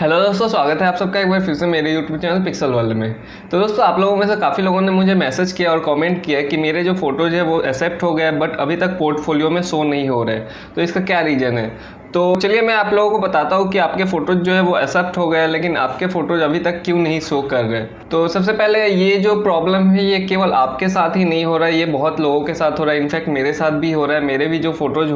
Hello दोस्तों, स्वागत है आप सबका एक बार फिर से मेरे यूट्यूब चैनल पिक्सल वाले में। तो दोस्तों, आप लोगों में से काफ़ी लोगों ने मुझे मैसेज किया और कमेंट किया कि मेरे जो फ़ोटोज़ है वो एक्सेप्ट हो गया बट अभी तक पोर्टफोलियो में शो नहीं हो रहे तो इसका क्या रीज़न है? तो चलिए मैं आप लोगों को बताता हूँ कि आपके फ़ोटोज़ जो है वो एक्सेप्ट हो गए, लेकिन आपके फ़ोटोज़ अभी तक क्यों नहीं शो कर रहे? तो सबसे पहले ये जो प्रॉब्लम है, ये केवल आपके साथ ही नहीं हो रहा है, ये बहुत लोगों के साथ हो रहा है। इनफैक्ट मेरे साथ भी हो रहा है। मेरे भी जो फ़ोटोज़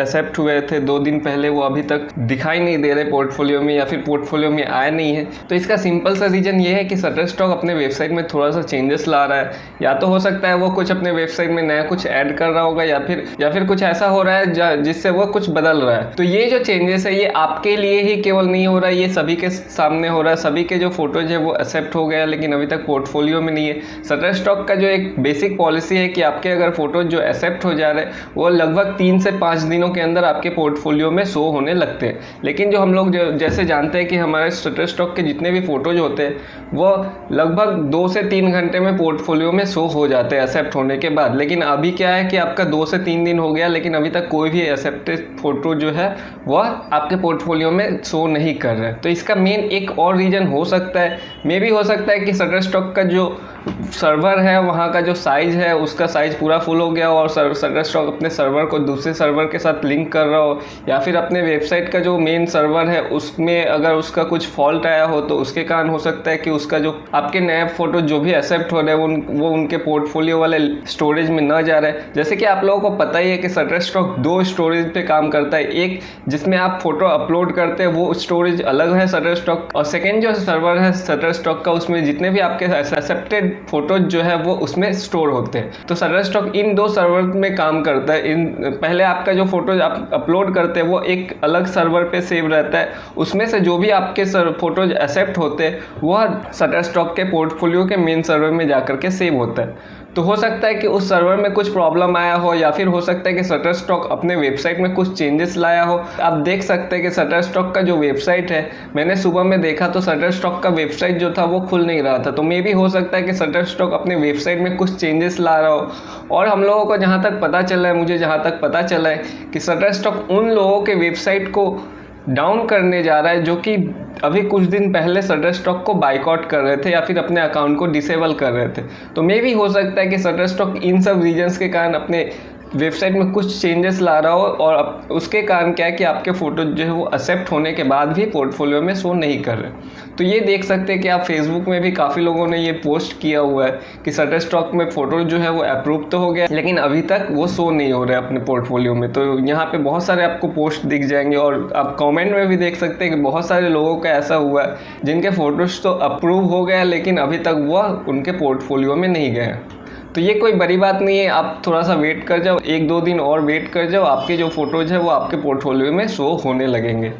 एक्सेप्ट हुए थे दो दिन पहले, वो अभी तक दिखाई नहीं दे रहे पोर्टफोलियो में, या फिर पोर्टफोलियो में आए नहीं है। तो इसका सिंपल सा रीज़न ये है कि सटर स्टॉक अपने वेबसाइट में थोड़ा सा चेंजेस ला रहा है। या तो हो सकता है वो कुछ अपने वेबसाइट में नया कुछ ऐड कर रहा होगा, या फिर या फिर कुछ ऐसा हो रहा है जिससे वो कुछ बदल रहा है। तो ये जो चेंजेस है, ये आपके लिए ही केवल नहीं हो रहा है ये सभी के सामने हो रहा है। सभी के जो फ़ोटोज़ है, वो एक्सेप्ट हो गया, लेकिन अभी तक पोर्टफोलियो में नहीं है। सटर स्टॉक का जो एक बेसिक पॉलिसी है कि आपके अगर फ़ोटोज़ जो एक्सेप्ट हो जा रहे हैं, वो लगभग तीन से पाँच दिनों के अंदर आपके पोर्टफोलियो में शो होने लगते हैं। लेकिन जो हम लोग जैसे जानते हैं कि हमारे सटर स्टॉक के जितने भी फ़ोटोज़ होते हैं, वो लगभग दो से तीन घंटे में पोर्टफोलियो में शो हो जाते हैं एक्सेप्ट होने के बाद। लेकिन अभी क्या है कि आपका दो से तीन दिन हो गया, लेकिन अभी तक कोई भी एक्सेप्टेड फ़ोटो जो है वह आपके पोर्टफोलियो में शो नहीं कर रहे। तो इसका मेन एक और रीज़न हो सकता है। मे भी हो सकता है कि सटर स्टॉक का जो सर्वर है, वहाँ का जो साइज़ है, उसका साइज़ पूरा फुल हो गया और सटर स्टॉक अपने सर्वर को दूसरे सर्वर के साथ लिंक कर रहा हो या फिर अपने वेबसाइट का जो मेन सर्वर है, उसमें अगर उसका कुछ फॉल्ट आया हो तो उसके कारण हो सकता है कि उसका जो आपके नए फ़ोटो जो भी एक्सेप्ट हो रहे हैं, उन, वो उनके पोर्टफोलियो वाले स्टोरेज में न जा रहे। जैसे कि आप लोगों को पता ही है कि सटर स्टॉक दो स्टोरेज पे काम करता है। एक जिसमें आप फ़ोटो अपलोड करते हैं, वो स्टोरेज अलग है सटर स्टॉक और सेकेंड जो सर्वर है सटर स्टॉक का, उसमें जितने भी आपके एक्सेप्टेड फ़ोटोज़ जो है, वो उसमें स्टोर होते हैं। तो सटर स्टॉक इन दो सर्वर में काम करता है। इन, पहले आपका जो फ़ोटोज़ आप अपलोड करते हैं, वो एक अलग सर्वर पे सेव रहता है। उसमें से जो भी आपके सर फ़ोटोज़ एक्सेप्ट होते हैं वह सटर स्टॉक के पोर्टफोलियो के मेन सर्वर में जाकर के सेव होता है। तो हो सकता है कि उस सर्वर में कुछ प्रॉब्लम आया हो, या फिर हो सकता है कि सटर स्टॉक अपने वेबसाइट में कुछ चेंजेस लाया हो आप देख सकते हैं कि सटर स्टॉक का जो वेबसाइट है, मैंने सुबह में देखा तो सटर स्टॉक का वेबसाइट जो था वो खुल नहीं रहा था। तो मे भी हो सकता है कि सटर स्टॉक अपने वेबसाइट में कुछ चेंजेस ला रहा हो। और हम लोगों को जहाँ तक पता चला है, मुझे जहाँ तक पता चला है कि सटर स्टॉक उन लोगों के वेबसाइट को डाउन करने जा रहा है, जो कि अभी कुछ दिन पहले सटर स्टॉक को बाइकआउट कर रहे थे या फिर अपने अकाउंट को डिसेबल कर रहे थे। तो मे भी हो सकता है कि सटर स्टॉक इन सब रीजन्स के कारण अपने वेबसाइट में कुछ चेंजेस ला रहा हो और उसके कारण क्या है कि आपके फ़ोटो जो है वो एक्सेप्ट होने के बाद भी पोर्टफोलियो में शो नहीं कर रहे। तो ये देख सकते हैं कि आप फेसबुक में भी काफ़ी लोगों ने ये पोस्ट किया हुआ है कि सटर स्टॉक में फ़ोटो जो है वो अप्रूव तो हो गया लेकिन अभी तक वो शो नहीं हो रहा अपने पोर्टफोलियो में। तो यहाँ पर बहुत सारे आपको पोस्ट दिख जाएँगे और आप कॉमेंट में भी देख सकते हैं कि बहुत सारे लोगों का ऐसा हुआ है, जिनके फ़ोटोज़ तो अप्रूव हो गया लेकिन अभी तक वह उनके पोर्टफोलियो में नहीं गए तो ये कोई बड़ी बात नहीं है, आप थोड़ा सा वेट कर जाओ। एक दो दिन और वेट कर जाओ, आपके जो फ़ोटोज़ है वो आपके पोर्टफोलियो में शो होने लगेंगे।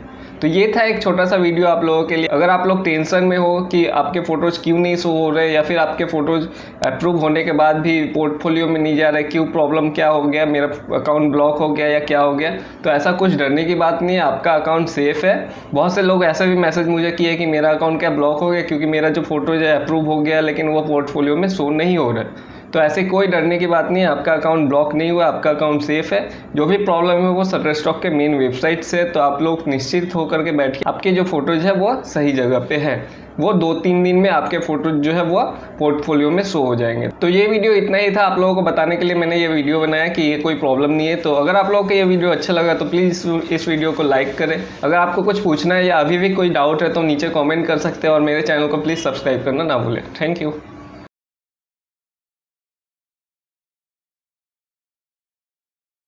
तो ये था एक छोटा सा वीडियो आप लोगों के लिए। अगर आप लोग टेंशन में हो कि आपके फ़ोटोज़ क्यों नहीं शो हो रहे, या फिर आपके फ़ोटोज़ अप्रूव होने के बाद भी पोर्टफोलियो में नहीं जा रहे, क्यों प्रॉब्लम क्या हो गया, मेरा अकाउंट ब्लॉक हो गया या क्या हो गया तो ऐसा कुछ डरने की बात नहीं है, आपका अकाउंट सेफ़ है। बहुत से लोग ऐसा भी मैसेज मुझे किए कि मेरा अकाउंट क्या ब्लॉक हो गया, क्योंकि मेरा जो फ़ोटोज़ है अप्रूव हो गया, लेकिन वो पोर्टफोलियो में शो नहीं हो रहा। तो ऐसे कोई डरने की बात नहीं है, आपका अकाउंट ब्लॉक नहीं हुआ, आपका अकाउंट सेफ़ है। जो भी प्रॉब्लम है वो सटर स्टॉक के मेन वेबसाइट से तो आप लोग निश्चित होकर के बैठिए। आपके जो फ़ोटोज़ है, वो सही जगह पे है। वो दो तीन दिन में आपके फ़ोटो जो है, वो पोर्टफोलियो में शो हो जाएँगे। तो ये वीडियो इतना ही था आप लोगों को बताने के लिए। मैंने ये वीडियो बनाया कि ये कोई प्रॉब्लम नहीं है। तो अगर आप लोगों को ये वीडियो अच्छा लगा तो प्लीज़ इस वीडियो को लाइक करें। अगर आपको कुछ पूछना है या अभी भी कोई डाउट है तो नीचे कॉमेंट कर सकते हैं और मेरे चैनल को प्लीज़ सब्सक्राइब करना ना भूलें। Thank you